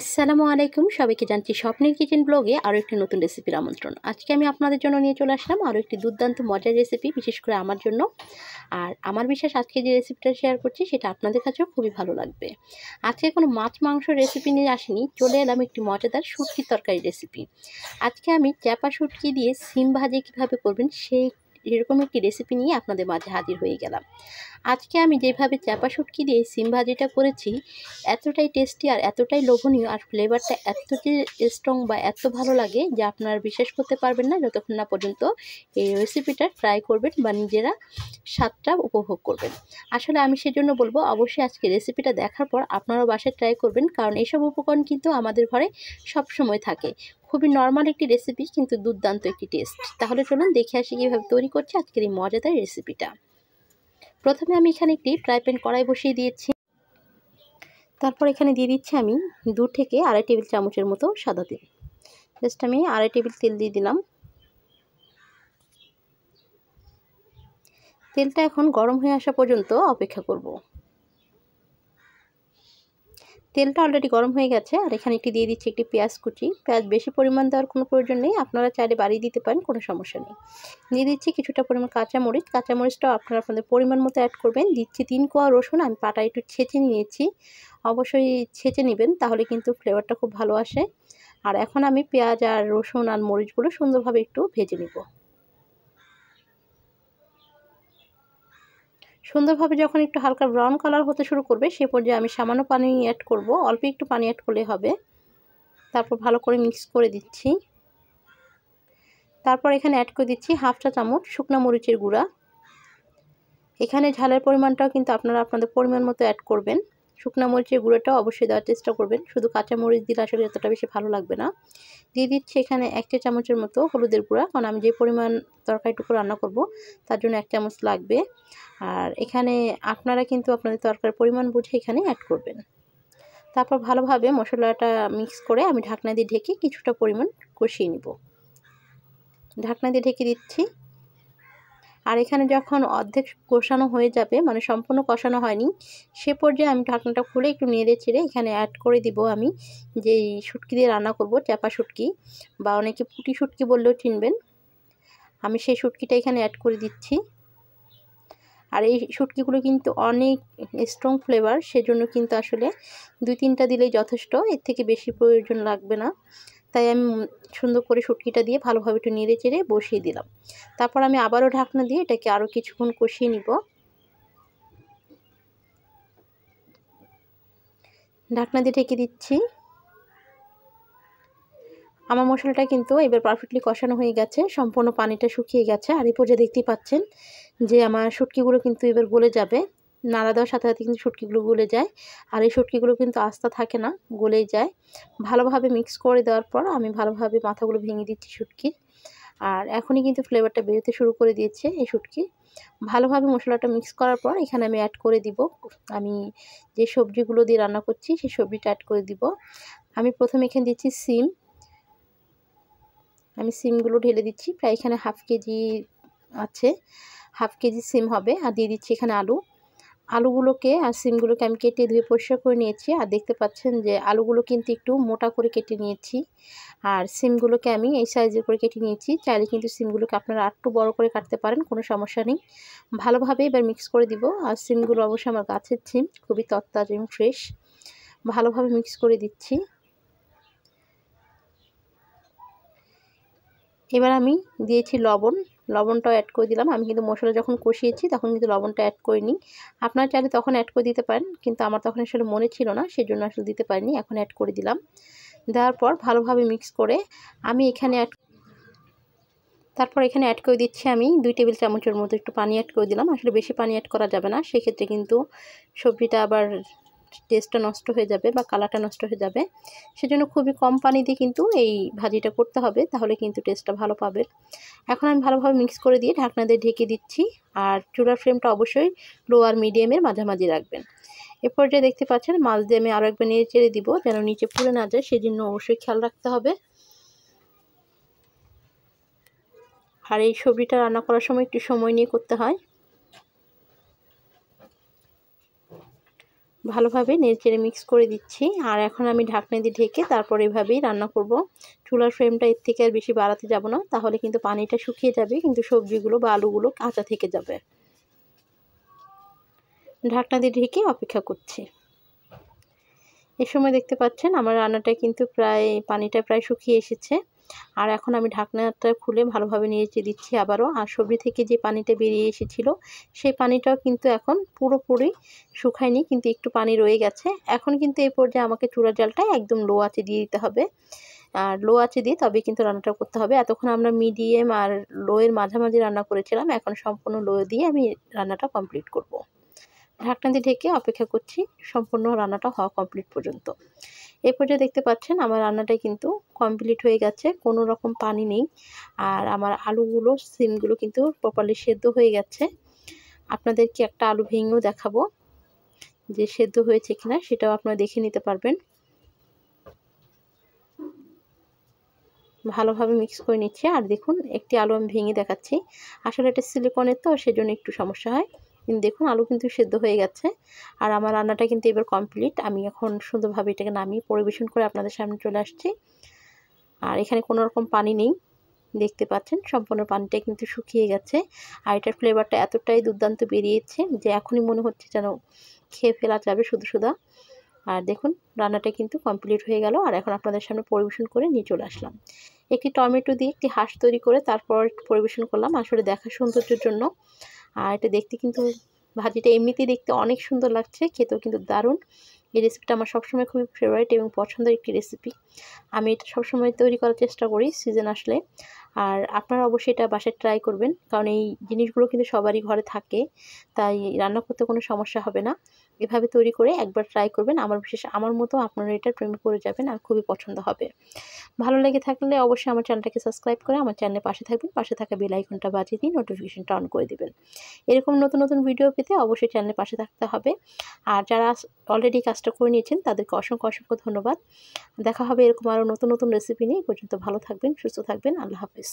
আসসালামু আলাইকুম। সবাইকে জানছি স্বপ্নের কিচেন ব্লগে আরও একটি নতুন রেসিপির আমন্ত্রণ। আজকে আমি আপনাদের জন্য নিয়ে চলে আসলাম আরও একটি দুর্দান্ত মজার রেসিপি, বিশেষ করে আমার জন্য। আর আমার বিশ্বাস আজকে যে রেসিপিটা শেয়ার করছি, সেটা আপনাদের কাছেও খুবই ভালো লাগবে। আজকে কোনো মাছ মাংস রেসিপি নিয়ে আসিনি, চলে এলাম একটি মজাদার শুটকি তরকারি রেসিপি আজকে আমি চ্যাপা শুটকি দিয়ে সিম ভাজি কীভাবে করবেন, সেই এরকম একটি রেসিপি নিয়ে আপনাদের মাঝে হাজির হয়ে গেলাম। আজকে আমি যেভাবে চাপা শুটকি দিয়ে সিম ভাজিটা করেছি, এতটাই টেস্টি আর এতটাই লোভনীয় আর ফ্লেভারটা এত যে স্ট্রং বা এত ভালো লাগে যে আপনারা বিশ্বাস করতে পারবেন না যতক্ষণ না পর্যন্ত এই রেসিপিটা ট্রাই করবেন বা নিজেরা স্বাদটা উপভোগ করবেন। আসলে আমি সেজন্য বলব, অবশ্যই আজকে রেসিপিটা দেখার পর আপনারাও বাসায় ট্রাই করবেন, কারণ এইসব উপকরণ কিন্তু আমাদের ঘরে সবসময় থাকে। খুবই নর্মাল একটি রেসিপি কিন্তু দুর্দান্ত একটি টেস্ট তাহলে চলুন দেখে আসি কীভাবে তৈরি করছি আজকের এই মজাদার রেসিপিটা প্রথমে আমি এখানে একটি ফ্রাই প্যান কড়াই বসিয়ে দিয়েছি। তারপর এখানে দিয়ে দিচ্ছি আমি দু থেকে আড়াই টেবিল চামচের মতো সাদা তেল। জাস্ট আমি আড়াই টেবিল তেল দিয়ে দিলাম। তেলটা এখন গরম হয়ে আসা পর্যন্ত অপেক্ষা করব। তেলটা অলরেডি গরম হয়ে গেছে, আর এখানে একটি দিয়ে দিচ্ছি একটি পেঁয়াজ কুচি। পেঁয়াজ বেশি পরিমাণ দেওয়ার কোনো প্রয়োজন নেই, আপনারা চাইলে বাড়িয়ে দিতে পারেন, কোনো সমস্যা নেই। দিয়ে দিচ্ছি কিছুটা পরিমাণ কাঁচামরিচ কাঁচামরিচটাও আপনারা আপনাদের পরিমাণ মতো অ্যাড করবেন। দিচ্ছি তিন কোয়া রসুন, আমি পাটা একটু ছেঁচে নিয়েছি। অবশ্যই ছেঁচে নেবেন, তাহলে কিন্তু ফ্লেভারটা খুব ভালো আসে। আর এখন আমি পেঁয়াজ আর রসুন আর মরিচগুলো সুন্দরভাবে একটু ভেজে নেব। সুন্দরভাবে যখন একটু হালকা ব্রাউন কালার হতে শুরু করবে, সে পর্যায়ে আমি সামান্য পানি অ্যাড করব। অল্প একটু পানি অ্যাড করলে হবে। তারপর ভালো করে মিক্স করে দিচ্ছি। তারপর এখানে অ্যাড করে দিচ্ছি হাফ চা চামচ শুকনো মরিচের গুঁড়া। এখানে ঝালের পরিমাণটাও কিন্তু আপনারা আপনাদের পরিমাণ মতো অ্যাড করবেন। শুকনো মরিচের গুঁড়োটাও অবশ্যই দেওয়ার চেষ্টা করবেন। শুধু কাঁচা মরিচ দিলে আসলে এতটা বেশি ভালো লাগবে না। দিয়ে দিচ্ছি এখানে এক চা চামচের মতো হলুদের গুঁড়া, কারণ আমি যে পরিমাণ তরকারিটুকু রান্না করব, তার জন্য এক চামচ লাগবে। আর এখানে আপনারা কিন্তু আপনাদের তরকারির পরিমাণ বুঝে এখানে অ্যাড করবেন। তারপর ভালোভাবে মশলাটা মিক্স করে আমি ঢাকনা দিয়ে ঢেকে কিছুটা পরিমাণ কষিয়ে নিব। ঢাকনা দিয়ে ঢেকে দিচ্ছি। আর এখানে যখন অর্ধেক কষানো হয়ে যাবে মানে সম্পূর্ণ কষানো হয়নি, সে পর্যায়ে আমি ঢাকনাটা খুলে একটু নেড়ে চেড়ে এখানে অ্যাড করে দিব আমি যেই শুটকি দিয়ে রান্না করব চাপা শুটকি, বা অনেকে পুটি শুটকি বললেও চিনবেন। আমি সেই শুটকিটা এখানে অ্যাড করে দিচ্ছি। আর এই শুটকিগুলো কিন্তু অনেক স্ট্রং ফ্লেভার সেজন্য কিন্তু আসলে দুই তিনটা দিলেই যথেষ্ট, এর থেকে বেশি প্রয়োজন লাগবে না। তাই আমি সুন্দর করে শুটকিটা দিয়ে ভালোভাবে একটু নেড়ে চেড়ে বসিয়ে দিলাম। তারপর আমি আবারও ঢাকনা দিয়ে এটাকে আরও কিছুক্ষণ কষিয়ে নিব। ঢাকনা দিয়ে ঢেকে দিচ্ছি। আমার মশলাটা কিন্তু এবার পারফেক্টলি কষানো হয়ে গেছে, সম্পূর্ণ পানিটা শুকিয়ে গেছে। আর এই পর্যায়ে দেখতেই পাচ্ছেন যে আমার শুটকিগুলো কিন্তু এবার গলে যাবে। নাড়া দেওয়ার সাথে সাথে কিন্তু শুটকিগুলো গলে যায়। আর এই শুটকিগুলো কিন্তু আস্তা থাকে না, গলেই যায়। ভালোভাবে মিক্স করে দেওয়ার পর আমি ভালোভাবে মাথাগুলো ভেঙে দিচ্ছি শুটকির আর এখনই কিন্তু ফ্লেভারটা বেরোতে শুরু করে দিয়েছে এই শুটকি। ভালোভাবে মশলাটা মিক্স করার পর এখানে আমি অ্যাড করে দিব। আমি যে সবজিগুলো দিয়ে রান্না করছি সেই সবজিটা অ্যাড করে দিব। আমি প্রথমে এখানে দিচ্ছি সিম। আমি সিমগুলো ঢেলে দিচ্ছি। প্রায় এখানে হাফ কেজি আছে হাফ কেজি সিম হবে। আর দিয়ে দিচ্ছি এখানে আলু। আলুগুলোকে আর সিমগুলোকে আমি কেটে ধুয়ে পরিষ্কার করে নিয়েছি। আর দেখতে পাচ্ছেন যে আলুগুলো কিন্তু একটু মোটা করে কেটে নিয়েছি। আর সিমগুলোকে আমি এই সাইজের করে কেটে নিয়েছি। চাইলে কিন্তু সিমগুলোকে আপনারা একটু বড় করে কাটতে পারেন, কোনো সমস্যা নেই। ভালোভাবে এবার মিক্স করে দিব। আর সিমগুলো অবশ্যই আমার গাছের সিম, খুবই তত্তাজা এবং ফ্রেশ। ভালোভাবে মিক্স করে দিচ্ছি। এবার আমি দিয়েছি লবণ। লবণটাও অ্যাড করে দিলাম। আমি কিন্তু মশলা যখন কষিয়েছি তখন কিন্তু লবণটা অ্যাড করিনি আপনারা চাইলে তখন অ্যাড করে দিতে পারেন, কিন্তু আমার তখন আসলে মনে ছিল না সেই জন্য আসলে দিতে পারিনি, এখন অ্যাড করে দিলাম। দেওয়ার পর ভালোভাবে মিক্স করে আমি এখানে অ্যাড তারপর এখানে অ্যাড করে দিচ্ছি আমি দুই টেবিল চামচের মতো একটু পানি অ্যাড করে দিলাম। আসলে বেশি পানি অ্যাড করা যাবে না, সেক্ষেত্রে কিন্তু সবজিটা আবার টেস্টটা নষ্ট হয়ে যাবে বা কালারটা নষ্ট হয়ে যাবে, সেজন্য খুবই কম পানি দিয়ে কিন্তু এই ভাজিটা করতে হবে, তাহলে কিন্তু টেস্টটা ভালো পাবে। এখন আমি ভালোভাবে মিক্স করে দিয়ে ঢাকনা দিয়ে ঢেকে দিচ্ছি, আর চুলার ফ্লেমটা অবশ্যই লো আর মিডিয়ামের মাঝামাঝি রাখবেন। এরপর যে দেখতে পাচ্ছেন মাছ দিয়ে আমি আরও একবার নেড়ে চেড়ে দিব যেন নিচে পুড়ে না যায়, সেজন্য অবশ্যই খেয়াল রাখতে হবে। আর এই সবজিটা রান্না করার সময় একটু সময় নিয়ে করতে হয়। ভালোভাবে নেড়েচেড়ে মিক্স করে দিচ্ছি। আর এখন আমি ঢাকনা দিয়ে ঢেকে তারপর এভাবেই রান্না করব। চুলার ফ্লেমটা এর থেকে আর বেশি বাড়াতে যাব না, তাহলে কিন্তু পানিটা শুকিয়ে যাবে, কিন্তু সবজিগুলো বা আলুগুলো কাঁচা থেকে যাবে। ঢাকনা দিয়ে ঢেকে অপেক্ষা করছি। এ সময় দেখতে পাচ্ছেন আমার রান্নাটা কিন্তু প্রায়, পানিটা প্রায় শুকিয়ে এসেছে। আর এখন আমি ঢাকনাটা খুলে ভালোভাবে নিয়েচে দিচ্ছি আবারও। আর সবজি থেকে যে পানিটা বেরিয়ে এসেছিল, সেই পানিটাও কিন্তু এখন পুরোপুরি শুকায়নি, কিন্তু একটু পানি রয়ে গেছে। এখন কিন্তু এই পর্যায়ে আমাকে চূড়া জালটা একদম লো আছে দিয়ে দিতে হবে। আর লো আছে দিয়ে তবে কিন্তু রান্নাটা করতে হবে। এতক্ষণ আমরা মিডিয়াম আর লোয়ের মাঝামাঝি রান্না করেছিলাম, এখন সম্পূর্ণ লো দিয়ে আমি রান্নাটা কমপ্লিট করব। ঢাকনা দিয়ে ঢেকে অপেক্ষা করছি সম্পূর্ণ রান্নাটা হওয়া কমপ্লিট পর্যন্ত। এই পর্যায়ে দেখতে পাচ্ছেন আমার রান্নাটা কিন্তু কমপ্লিট হয়ে গেছে, কোনো রকম পানি নেই। আর আমার আলুগুলো, সিমগুলো কিন্তু প্রপারলি সেদ্ধ হয়ে গেছে। আপনাদেরকে একটা আলু ভেঙেও দেখাবো যে সেদ্ধ হয়েছে কিনা, সেটাও আপনারা দেখে নিতে পারবেন। ভালোভাবে মিক্স করে নিচ্ছে। আর দেখুন, একটি আলু আমি ভেঙে দেখাচ্ছি। আসলে এটা সিলিকনের তো, সেজন্য একটু সমস্যা হয়। কিন্তু দেখুন আলু কিন্তু সেদ্ধ হয়ে গেছে। আর আমার রান্নাটা কিন্তু এবার কমপ্লিট আমি এখন সুন্দরভাবে এটাকে নামিয়ে পরিবেশন করে আপনাদের সামনে চলে আসছি। আর এখানে কোনো রকম পানি নেই। দেখতে পাচ্ছেন সম্পূর্ণ পানিটা কিন্তু শুকিয়ে গেছে। আর এটার ফ্লেভারটা এতটাই দুর্দান্ত বেরিয়েছে যে এখনই মনে হচ্ছে যেন খেয়ে ফেলা যাবে শুধু শুধু। আর দেখুন রান্নাটা কিন্তু কমপ্লিট হয়ে গেল। আর এখন আপনাদের সামনে পরিবেশন করে নিয়ে চলে আসলাম। একটি টমেটো দিয়ে একটি হাঁস তৈরি করে তারপর পরিবেশন করলাম। আসলে দেখা সৌন্দর্যের জন্য আর এটা দেখতে কিন্তু ভাজিটা এমনিতেই দেখতে অনেক সুন্দর লাগছে খেতেও কিন্তু দারুণ। এই রেসিপিটা আমার সবসময় খুবই ফেভারিট এবং পছন্দের একটি রেসিপি আমি এটা সবসময় তৈরি করার চেষ্টা করি সিজন আসলে। আর আপনারা অবশ্যই এটা বাসায় ট্রাই করবেন, কারণ এই জিনিসগুলো কিন্তু সবারই ঘরে থাকে, তাই রান্না করতে কোনো সমস্যা হবে না। এভাবে তৈরি করে একবার ট্রাই করবেন, আমার বিশেষ আমার মতো আপনারা এটা প্রেমে করে যাবেন আর খুবই পছন্দ হবে। ভালো লেগে থাকলে অবশ্যই আমার চ্যানেলটাকে সাবস্ক্রাইব করে আমার চ্যানেলের পাশে থাকবেন, পাশে থাকা বেল আইকনটা বাজিয়ে দিয়ে নোটিফিকেশনটা অন করে দেবেন। এরকম নতুন নতুন ভিডিও পেতে অবশ্যই চ্যানেলের পাশে থাকতে হবে। আর যারা অলরেডি কাজটা করে নিয়েছেন, তাদেরকে অসংখ্য অসংখ্য ধন্যবাদ। দেখা হবে এরকম আরও নতুন নতুন রেসিপি নিয়ে। পর্যন্ত ভালো থাকবেন, সুস্থ থাকবেন। আল্লাহ হাফেজ।